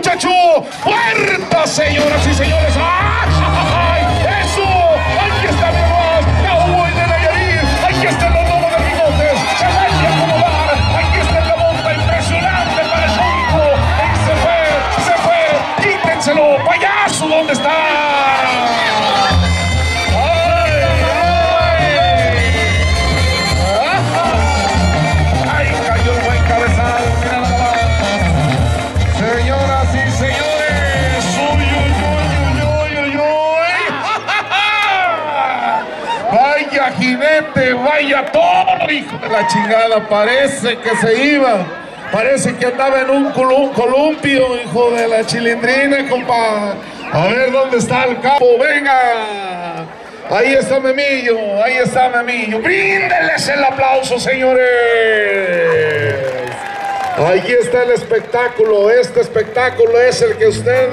muchacho. Puerta, señoras y señores. ¡Ay! ¡Eso! ¡Aquí está mi más! ¡Cowboy de Nayarit! ¡Aquí está el lobo de bigotes! ¡Se vuelve a acomodar! ¡Aquí está la bomba impresionante para el público! ¡Se fue! ¡Se fue! ¡Quítenselo! ¡Payaso! ¿Dónde está? Vaya jinete, vaya toro, hijo de la chingada, parece que se iba. Parece que andaba en un colum- columpio, hijo de la chilindrina, compa. A ver dónde está el capo, venga. Ahí está Memillo, ahí está Memillo. Bríndeles el aplauso, señores. Ahí está el espectáculo. Este espectáculo es el que usted